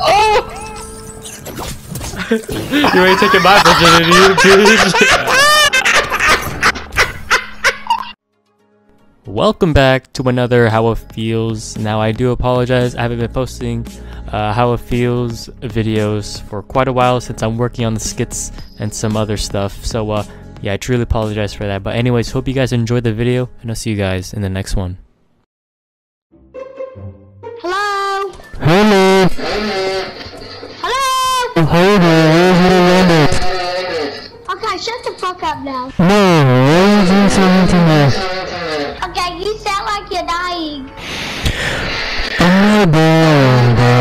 oh! you ain't taking my virginity, you bitch. Welcome back to another How It Feels. Now, I do apologize. I haven't been posting uh, How It Feels videos for quite a while since I'm working on the skits and some other stuff. So, uh, yeah, I truly apologize for that. But, anyways, hope you guys enjoyed the video, and I'll see you guys in the next one. Hello! Hey there, where's Okay, shut the fuck up now. No, why is there something else? Okay, you sound like you're dying. I'm not dying, bro.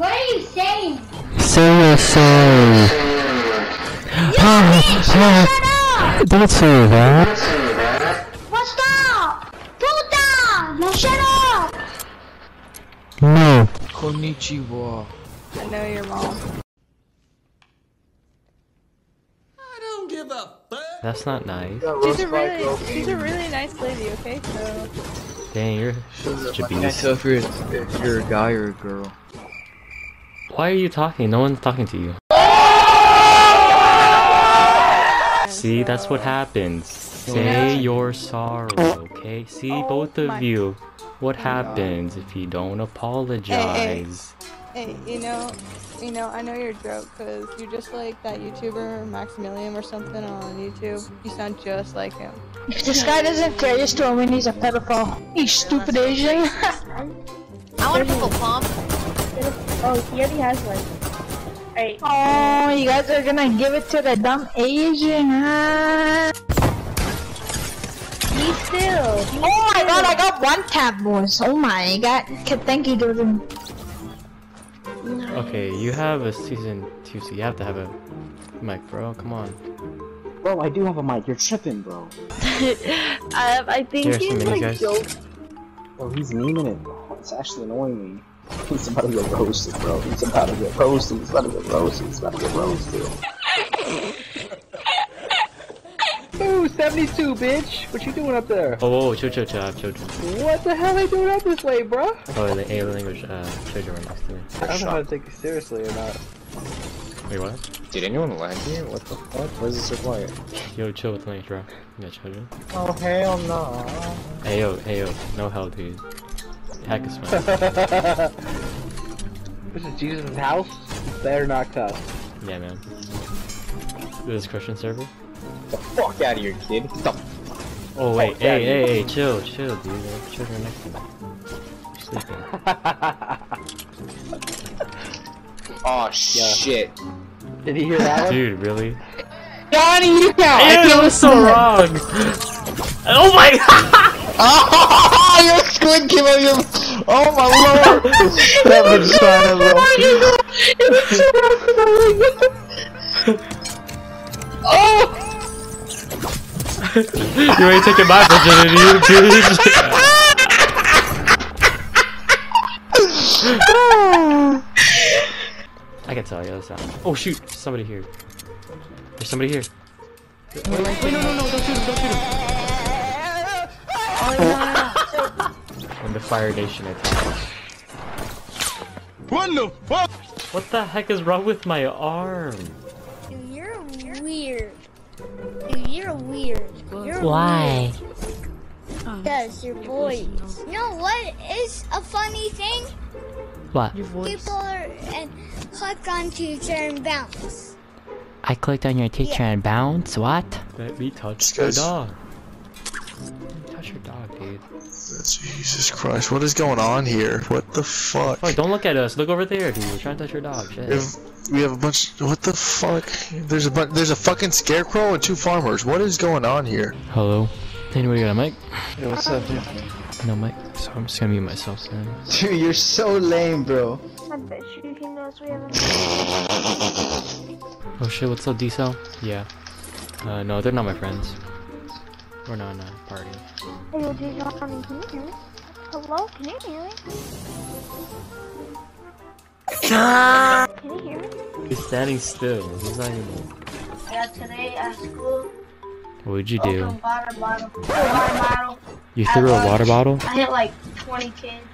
What are you saying? Say you're sorry. Ah, ah, Don't say that. No. Konnichiwa. I know you're wrong. I don't give a fuck. That's not nice. She's a really, she's a really nice lady. Okay, so Dang, you're such a Can't beast. tell if you're, if you're a guy or a girl. Why are you talking? No one's talking to you. See, that's what happens. Say you're sorry, okay? See, oh both of my- you. What happens if you don't apologize? hey, you know, you know, I know you're a joke because you're just like that YouTuber Maximilian or something on YouTube. You sound just like him. If this guy doesn't care your story, he's a pedophile. You stupid Asian. I want a purple pump. oh, he already has one. Alright. Oh, you guys are gonna give it to the dumb Asian, huh? Be still. oh my god, I got one tap, boys. Oh my god. Okay, Thank you, Jordan. Okay, you have a season two, so you have to have a mic, bro. Come on. Bro, I do have a mic. You're tripping, bro. um, I think Here's he's some like guys. joke. Bro, he's memeing it, bro. It's actually annoying me. He's about to get roasted, bro. He's about to get roasted. He's about to get roasted. He's about to get roasted. Ooh, 72, bitch! What you doing up there? Oh, whoa, chill, chill, chill, I have children. What the hell are they doing up this way, bro? Oh, the alien language uh, children were next to me. I don't know how to take you seriously or not. Wait, what? Did anyone land here? What the fuck? Why is it so quiet? Yo, chill with me, bro. You got children? Oh, hell no. Hey, yo, hey, yo. No hell, dude. Hack is fine. This is Jesus' house? Better not cuss. yeah, man. This is Christian server? The fuck out of here, kid. What the Oh, wait, Fuck hey, that, hey, hey, chill, chill, dude. There's children next to me. They're sleeping. Oh shit. Did you hear that one? Dude, really? Donnie, you count. Ew, that was so wrong! Oh my god! Oh, your squid came out of your. Oh my lord! that vagina, bro. You ain't taking my virginity, you bitch! I can tell you that's not. Oh shoot! Somebody here. There's somebody here. Wait, no, no, no! Don't shoot him! Don't shoot him! When the Fire Nation attacks. What the fuck? What the heck is wrong with my arm? Dude, you're weird. Why? Because your voice. boys. You know what is a funny thing? What? People are and click on teacher and bounce. I clicked on your teacher and bounce. What? Let me touch This your dog. Touch your dog, dude. Jesus Christ, what is going on here? What the fuck? Oh, don't look at us. Look over there, dude. We're trying to touch your dog. Shit. If we have a bunch. What the fuck? There's a bunch. There's a fucking scarecrow and two farmers. What is going on here? Hello. Anybody got a mic? Yo, what's up, dude? No mic. So I'm just gonna mute myself then. Dude, you're so lame, bro. I bet you he knows we have Oh shit, what's up, D-Cell? Yeah. Uh, no, they're not my friends. We're not in a party. Hey, yo, dude, can you hear me? Hello, can you hear me? Can you hear me? He's standing still. He's not even. Yeah, today at school, What would you do? water bottle, water bottle, You threw a water bottle? I hit like 20 kids.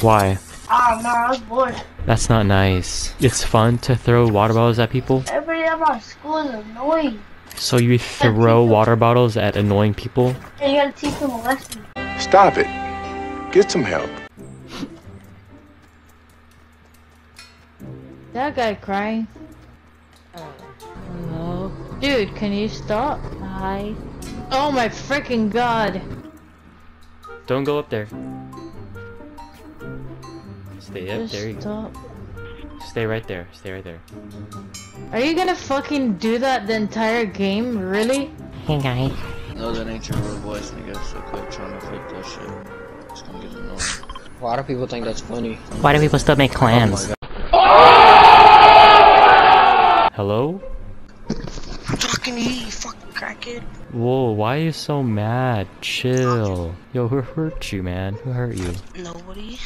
Why? Oh no, I was bored. That's not nice. It's fun to throw water bottles at people. Everybody at my school is annoying. So you throw water bottles at annoying people? And you gotta teach them a lesson. Stop it. Get some help. That guy crying. Hello? Dude, can you stop? Hi. Oh my freaking god. Don't go up there. Stay up Just there. You go. stop. Stay right there. Stay right there. Are you gonna fucking do that the entire game? Really? Hey guys. No, that ain't your real voice, nigga. So quit trying to fake that shit. It's gonna get annoying. A lot of people think that's funny. Why do people still make oh clans? Hello? I'm talking to you, you fucking crackhead. Whoa, why are you so mad? Chill. Yo, who hurt you, man? Who hurt you? Nobody.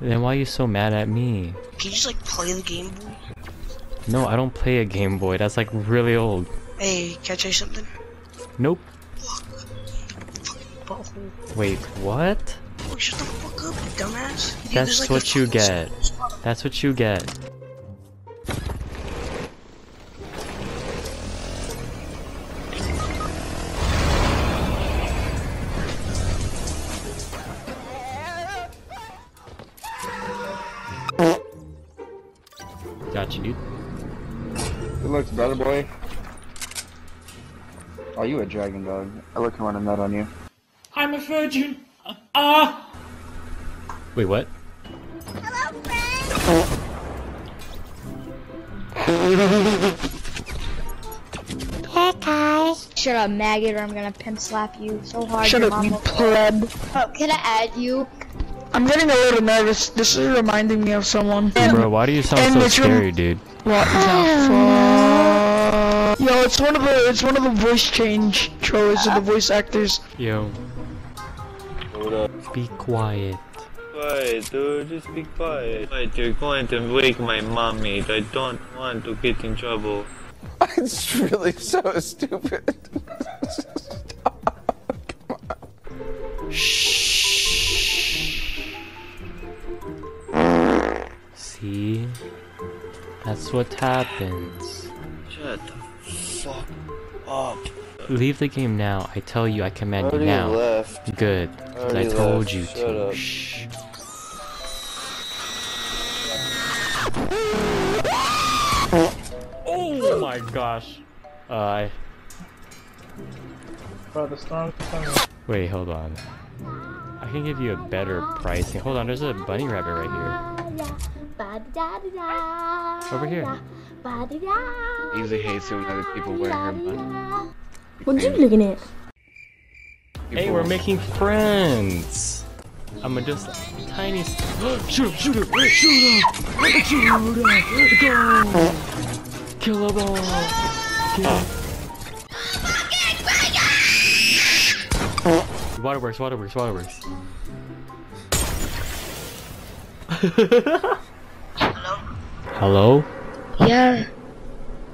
Then why are you so mad at me? Can you just like play the Game Boy? No, I don't play a Game Boy. That's like really old. Hey, can I tell you something? Nope. Wait, what? Oh, shut the fuck up, you dumbass. Dude, That's like, what you get. spot. That's what you get. Looks, better, boy. Oh, you a dragon dog. I look run a nut on you. I'm a virgin. Ah. Wait, what? Hello, friend! hey guys. Shut up, maggot, or I'm gonna pimp slap you so hard. Shut up, you pleb. Oh, can I add you? I'm getting a little nervous. This is reminding me of someone. Bro, why do you sound and so it's rem- scary, dude? What the fuck? Yo, it's one of the it's one of the voice change trolls of the voice actors. Yo, Hold up. be quiet. Quiet, dude. Just be quiet. Quiet, you're going to wake my mommy. I don't want to get in trouble. It's really so stupid. See? That's what happens. Shut the fuck up. Leave the game now. I tell you, I command you now. left. Good. 'cause I told left. you Shut to. up. Shh. Oh my gosh. Uh, I... Bro, the storm's coming. Wait, hold on. I can give you a better pricing. Hold on, there's a bunny rabbit right here. Over here. Usually hates it when other people wear her bunny. What you looking at? Hey, we're making friends. I'm a just tiny. s- shoot him! Shoot him! Shoot him! Shoot him! Go! Kill them all! Kill. Waterworks, waterworks, waterworks. Hello. Hello? Yeah.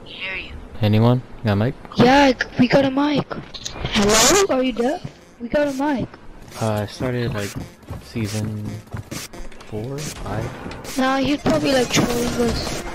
Hear you. Anyone? Got a mic? Yeah, we got a mic. Hello? Are you deaf? We got a mic. Uh, I started like season four, five. Nah, he's probably like trolling us.